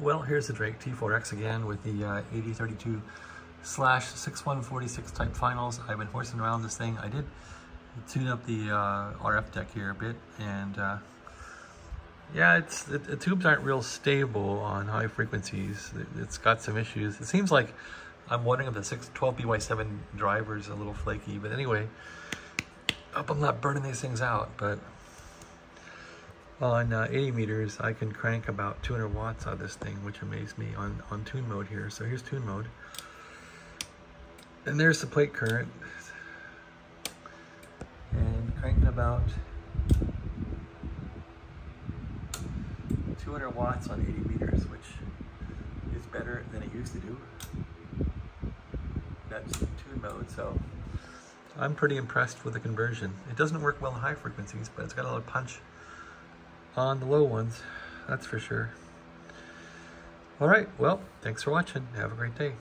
Well, here's the Drake T4X again with the uh, 8032 slash 6146 type finals. I've been horsing around this thing. I did tune up the uh, RF deck here a bit and uh, yeah, it's the, tubes aren't real stable on high frequencies. It, has got some issues. It seems like I'm wondering if the 612 BY7 driver is a little flaky, but anyway, hope I'm not burning these things out, but on uh, 80 meters, I can crank about 200 watts out of this thing, which amazed me on, on tune mode here. So here's tune mode. And there's the plate current. And cranking about 200 watts on 80 meters, which is better than it used to do. That's tune mode, so I'm pretty impressed with the conversion. It doesn't work well in high frequencies, but it's got a lot of punch on the low ones, that's for sure. All right, well, thanks for watching. Have a great day.